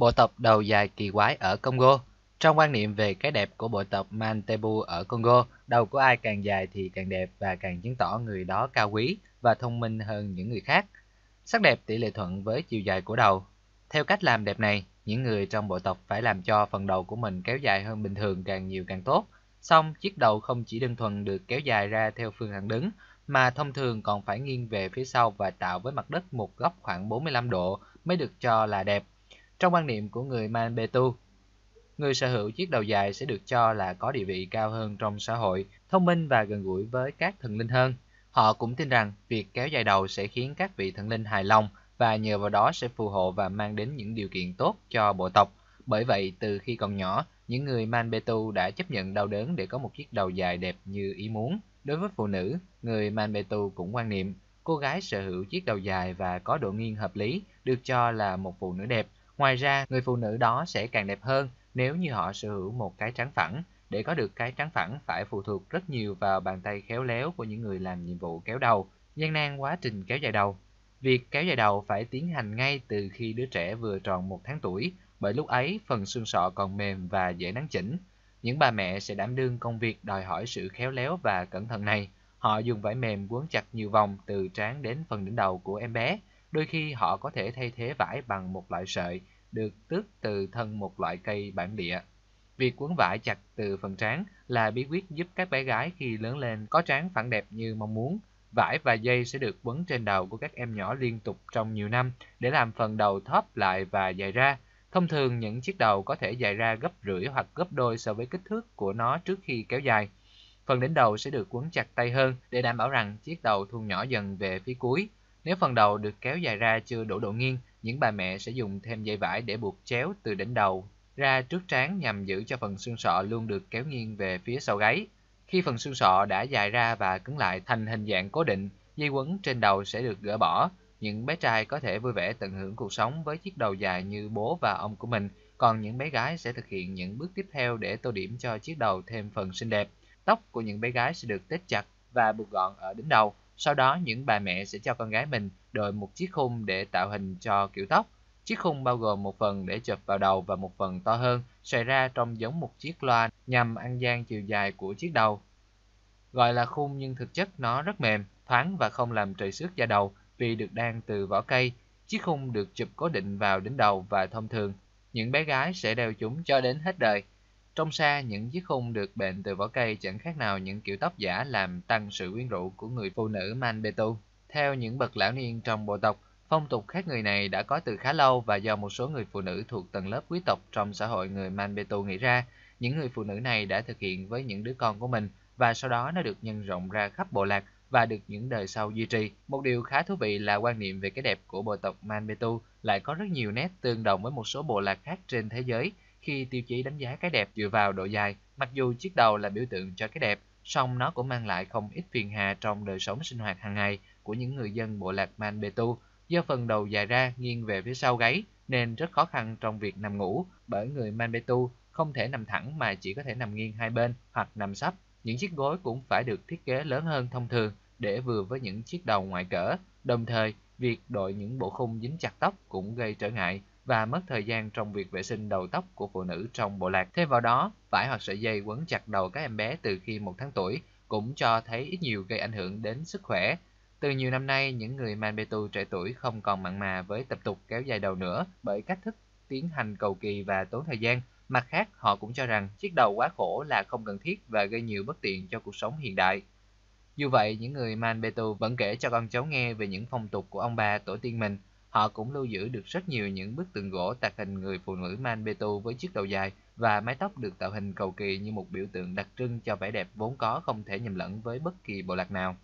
Bộ tộc đầu dài kỳ quái ở Congo Trong quan niệm về cái đẹp của bộ tộc Mantebu ở Congo, đầu của ai càng dài thì càng đẹp và càng chứng tỏ người đó cao quý và thông minh hơn những người khác. Sắc đẹp tỷ lệ thuận với chiều dài của đầu. Theo cách làm đẹp này, những người trong bộ tộc phải làm cho phần đầu của mình kéo dài hơn bình thường càng nhiều càng tốt. Xong, chiếc đầu không chỉ đơn thuần được kéo dài ra theo phương thẳng đứng, mà thông thường còn phải nghiêng về phía sau và tạo với mặt đất một góc khoảng 45 độ mới được cho là đẹp. Trong quan niệm của người Manbetu, người sở hữu chiếc đầu dài sẽ được cho là có địa vị cao hơn trong xã hội, thông minh và gần gũi với các thần linh hơn. Họ cũng tin rằng việc kéo dài đầu sẽ khiến các vị thần linh hài lòng và nhờ vào đó sẽ phù hộ và mang đến những điều kiện tốt cho bộ tộc. Bởi vậy, từ khi còn nhỏ, những người Manbetu đã chấp nhận đau đớn để có một chiếc đầu dài đẹp như ý muốn. Đối với phụ nữ, người Manbetu cũng quan niệm cô gái sở hữu chiếc đầu dài và có độ nghiêng hợp lý được cho là một phụ nữ đẹp. Ngoài ra, người phụ nữ đó sẽ càng đẹp hơn nếu như họ sở hữu một cái trắng phẳng. Để có được cái trắng phẳng phải phụ thuộc rất nhiều vào bàn tay khéo léo của những người làm nhiệm vụ kéo đầu, gian nan quá trình kéo dài đầu. Việc kéo dài đầu phải tiến hành ngay từ khi đứa trẻ vừa tròn một tháng tuổi, bởi lúc ấy phần xương sọ còn mềm và dễ nắn chỉnh. Những bà mẹ sẽ đảm đương công việc đòi hỏi sự khéo léo và cẩn thận này. Họ dùng vải mềm quấn chặt nhiều vòng từ trán đến phần đỉnh đầu của em bé. Đôi khi họ có thể thay thế vải bằng một loại sợi được tước từ thân một loại cây bản địa. Việc quấn vải chặt từ phần trán là bí quyết giúp các bé gái khi lớn lên có trán phẳng đẹp như mong muốn. Vải và dây sẽ được quấn trên đầu của các em nhỏ liên tục trong nhiều năm để làm phần đầu thóp lại và dài ra. Thông thường, những chiếc đầu có thể dài ra gấp rưỡi hoặc gấp đôi so với kích thước của nó trước khi kéo dài. Phần đỉnh đầu sẽ được quấn chặt tay hơn để đảm bảo rằng chiếc đầu thu nhỏ dần về phía cuối. Nếu phần đầu được kéo dài ra chưa đủ độ nghiêng, những bà mẹ sẽ dùng thêm dây vải để buộc chéo từ đỉnh đầu ra trước trán nhằm giữ cho phần xương sọ luôn được kéo nghiêng về phía sau gáy. Khi phần xương sọ đã dài ra và cứng lại thành hình dạng cố định, dây quấn trên đầu sẽ được gỡ bỏ. Những bé trai có thể vui vẻ tận hưởng cuộc sống với chiếc đầu dài như bố và ông của mình, còn những bé gái sẽ thực hiện những bước tiếp theo để tô điểm cho chiếc đầu thêm phần xinh đẹp. Tóc của những bé gái sẽ được tết chặt và buộc gọn ở đỉnh đầu. Sau đó những bà mẹ sẽ cho con gái mình đội một chiếc khung để tạo hình cho kiểu tóc. Chiếc khung bao gồm một phần để chụp vào đầu và một phần to hơn, xoay ra trông giống một chiếc loa nhằm ăn gian chiều dài của chiếc đầu. Gọi là khung nhưng thực chất nó rất mềm, thoáng và không làm trầy xước da đầu vì được đan từ vỏ cây. Chiếc khung được chụp cố định vào đỉnh đầu và thông thường, những bé gái sẽ đeo chúng cho đến hết đời. Trong xa, những chiếc khung được bệnh từ vỏ cây chẳng khác nào những kiểu tóc giả làm tăng sự quyến rũ của người phụ nữ Manbetu. Theo những bậc lão niên trong bộ tộc, phong tục khác người này đã có từ khá lâu và do một số người phụ nữ thuộc tầng lớp quý tộc trong xã hội người Manbetu nghĩ ra, những người phụ nữ này đã thực hiện với những đứa con của mình và sau đó nó được nhân rộng ra khắp bộ lạc và được những đời sau duy trì. Một điều khá thú vị là quan niệm về cái đẹp của bộ tộc Manbetu lại có rất nhiều nét tương đồng với một số bộ lạc khác trên thế giới khi tiêu chí đánh giá cái đẹp dựa vào độ dài. Mặc dù chiếc đầu là biểu tượng cho cái đẹp, song nó cũng mang lại không ít phiền hà trong đời sống sinh hoạt hàng ngày của những người dân bộ lạc Manbetu. Do phần đầu dài ra nghiêng về phía sau gáy nên rất khó khăn trong việc nằm ngủ bởi người Manbetu không thể nằm thẳng mà chỉ có thể nằm nghiêng hai bên hoặc nằm sấp. Những chiếc gối cũng phải được thiết kế lớn hơn thông thường để vừa với những chiếc đầu ngoại cỡ. Đồng thời, việc đội những bộ khung dính chặt tóc cũng gây trở ngại và mất thời gian trong việc vệ sinh đầu tóc của phụ nữ trong bộ lạc. Thêm vào đó, vải hoặc sợi dây quấn chặt đầu các em bé từ khi một tháng tuổi cũng cho thấy ít nhiều gây ảnh hưởng đến sức khỏe. Từ nhiều năm nay, những người Manbetu trẻ tuổi không còn mặn mà với tập tục kéo dài đầu nữa bởi cách thức tiến hành cầu kỳ và tốn thời gian. Mặt khác, họ cũng cho rằng chiếc đầu quá khổ là không cần thiết và gây nhiều bất tiện cho cuộc sống hiện đại. Dù vậy, những người Manbetu vẫn kể cho con cháu nghe về những phong tục của ông bà tổ tiên mình. Họ cũng lưu giữ được rất nhiều những bức tượng gỗ tạc hình người phụ nữ Manbetu với chiếc đầu dài và mái tóc được tạo hình cầu kỳ như một biểu tượng đặc trưng cho vẻ đẹp vốn có không thể nhầm lẫn với bất kỳ bộ lạc nào.